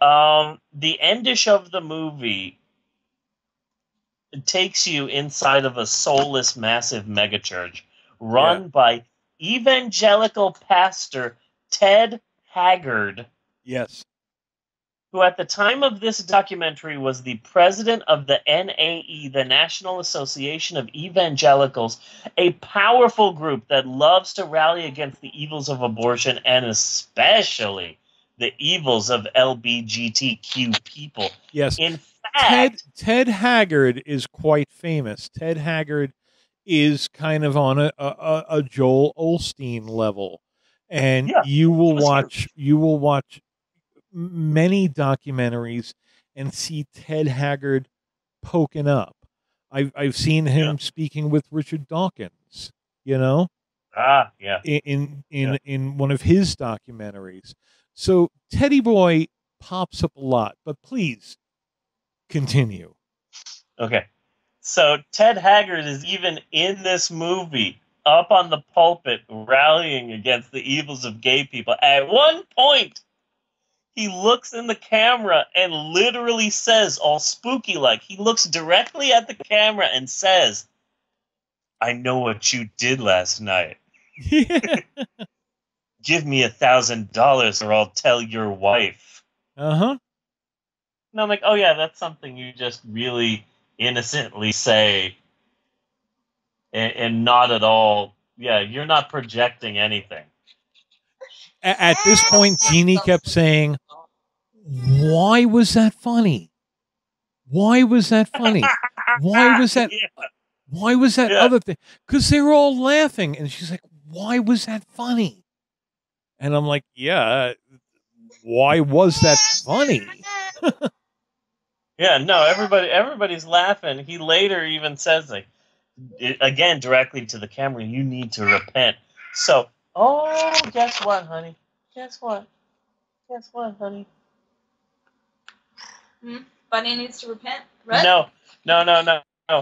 Um, the endish of the movie takes you inside of a soulless, massive megachurch run Yeah. by evangelical pastor Ted Haggard, Yes. who at the time of this documentary was the president of the NAE, the National Association of Evangelicals, a powerful group that loves to rally against the evils of abortion and especially the evils of LBGTQ people. Yes. In fact, Ted Ted Haggard is quite famous. Ted Haggard is kind of on a, a, a Joel Osteen level, and Yeah, you will watch you will watch many documentaries and see Ted Haggard poking up. I've I've seen him speaking with Richard Dawkins. You know, ah, yeah. in in in, Yeah. in one of his documentaries. So Teddy Boy pops up a lot, but please continue. Okay. So Ted Haggard is even in this movie up on the pulpit rallying against the evils of gay people. At one point, he looks in the camera and literally says, all spooky like, he looks directly at the camera and says, I know what you did last night. Give me a thousand dollars or I'll tell your wife. uh huh. And I'm like, oh yeah, that's something you just really innocently say, and, and not at all. Yeah, you're not projecting anything. A- At this point, Jeannie kept saying, "Why was that funny? Why was that funny? Why was that? Yeah. Why was that Yeah. other thing? Because they were all laughing." And she's like, "Why was that funny?" And I'm like, "Yeah, why was that funny?" Yeah, no, everybody, everybody's laughing. He later even says, like, it- again, directly to the camera, you need to repent. So, oh, guess what, honey? Guess what? Guess what, honey? Bunny needs to repent. Right? No, no, no, no, no.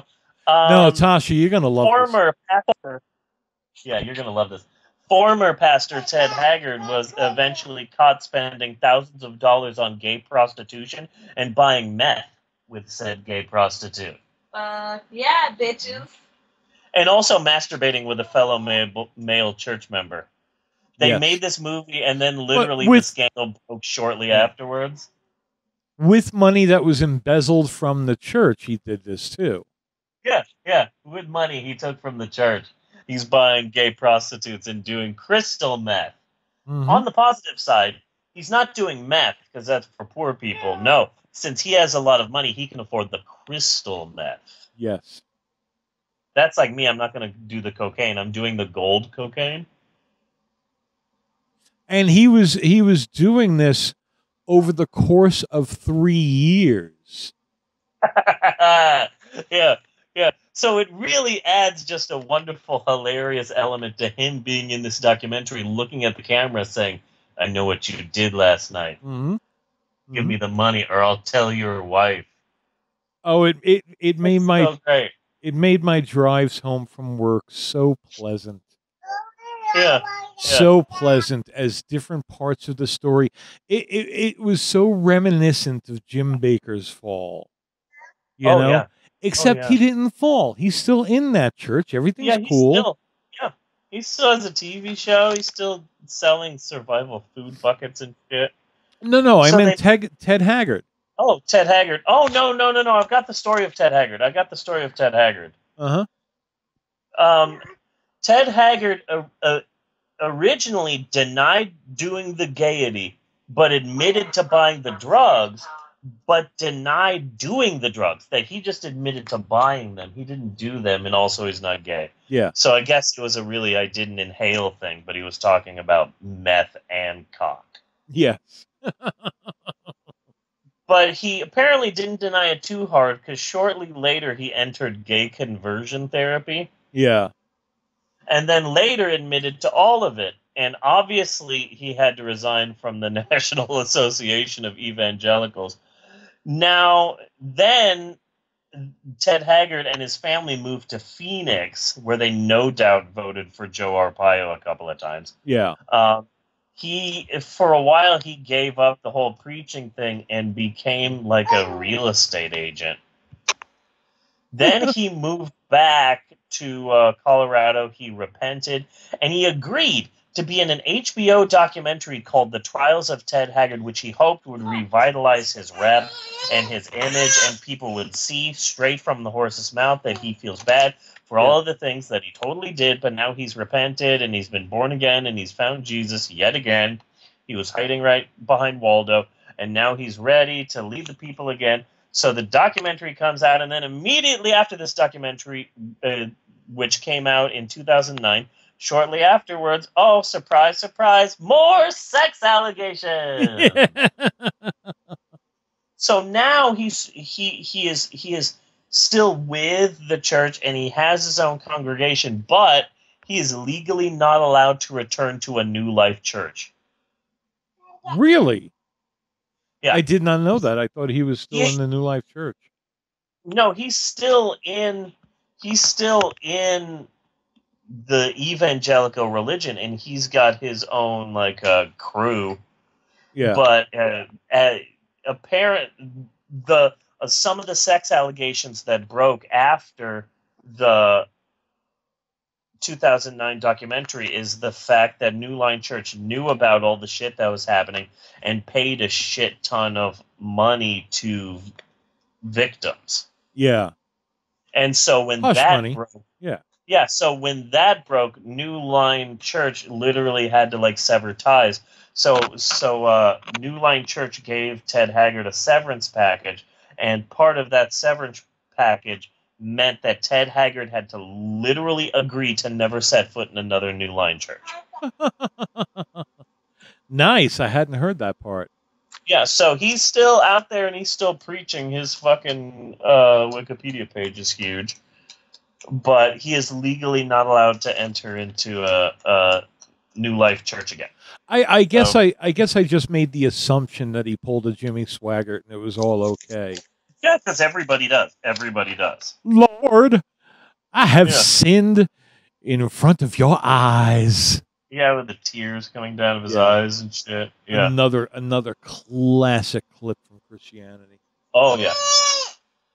Um, no, Tasha, you're gonna love this. former pastor. Yeah, you're gonna love this. Former pastor Ted Haggard was eventually caught spending thousands of dollars on gay prostitution and buying meth with said gay prostitute, Uh, yeah, bitches. and also masturbating with a fellow male, male church member. They Yes. made this movie, and then literally with- the scandal broke shortly Yeah. afterwards. With money that was embezzled from the church, he did this too. Yeah, yeah, with money he took from the church. He's buying gay prostitutes and doing crystal meth. Mhm. On the positive side, he's not doing meth because that's for poor people. No, since he has a lot of money, he can afford the crystal meth. Yes. That's like me. I'm not going to do the cocaine. I'm doing the gold cocaine. and he was he was doing this over the course of three years. yeah. So it really adds just a wonderful, hilarious element to him being in this documentary, looking at the camera, saying, "I know what you did last night. Mm-hmm. Give me the money, or I'll tell your wife." Oh, it it it made It's my so great. it made my drives home from work so pleasant, Yeah. so pleasant as different parts of the story. It it, it was so reminiscent of Jim Bakker's fall. You oh know, yeah. Except yeah. he didn't fall. He's still in that church. Everything's yeah, cool. Still, yeah, he still has a TV show. He's still selling survival food buckets and shit. no, no, I So meant they- Ted Ted Haggard. Oh, Ted Haggard. Oh no, no, no, no! I've got the story of Ted Haggard. I got the story of Ted Haggard. Uh huh. Um, Ted Haggard uh, uh, originally denied doing the gaiety, but admitted to buying the drugs, but denied doing the drugs. That he just admitted to buying them. He didn't do them, and also he's not gay. Yeah. So I guess it was a really I didn't inhale thing, but he was talking about meth and cock. Yeah. But he apparently didn't deny it too hard because shortly later he entered gay conversion therapy Yeah. and then later admitted to all of it. And obviously, he had to resign from the National Association of Evangelicals. Now, then Ted Haggard and his family moved to Phoenix, where they no doubt voted for Joe Arpaio a couple of times. Yeah. Um, he for a while he gave up the whole preaching thing and became like a real estate agent. Then he moved back to uh, Colorado. He repented and he agreed to be in an HBO documentary called The Trials of Ted Haggard, which he hoped would revitalize his rep and his image, and people would see straight from the horse's mouth that he feels bad for all of the things that he totally did, but now he's repented and he's been born again and he's found Jesus yet again. He was hiding right behind Waldo, and now he's ready to lead the people again. So the documentary comes out, and then immediately after this documentary, uh, which came out in 2009, shortly afterwards, oh, surprise, surprise, more sex allegations. so now he's he he is he is still with the church and he has his own congregation, but he is legally not allowed to return to a new life church. really? Yeah. I did not know that. I thought he was still Yeah. in the New Life Church. No, he's still in he's still in the evangelical religion and he's got his own like uh, crew Yeah. but uh, uh, apparent the uh, some of the sex allegations that broke after the 2009 documentary is the fact that New Life Church knew about all the shit that was happening and paid a shit ton of money to victims. yeah. And so when Hush that money. broke, Yeah. Yeah. So when that broke, New Life Church literally had to like sever ties. So so uh, New Life Church gave Ted Haggard a severance package, and part of that severance package meant that Ted Haggard had to literally agree to never set foot in another New Life Church. Nice. I hadn't heard that part. Yeah, so he's still out there and he's still preaching. His fucking uh, Wikipedia page is huge, but he is legally not allowed to enter into a, a New Life Church again. I, I guess Oh. I, I guess I just made the assumption that he pulled a Jimmy Swaggart and it was all okay. Yeah, because everybody does. Everybody does. Lord, I have Yeah. sinned in front of your eyes. Yeah, with the tears coming down of his Yeah. eyes and shit. Yeah. Another another classic clip from Christianity. Oh yeah.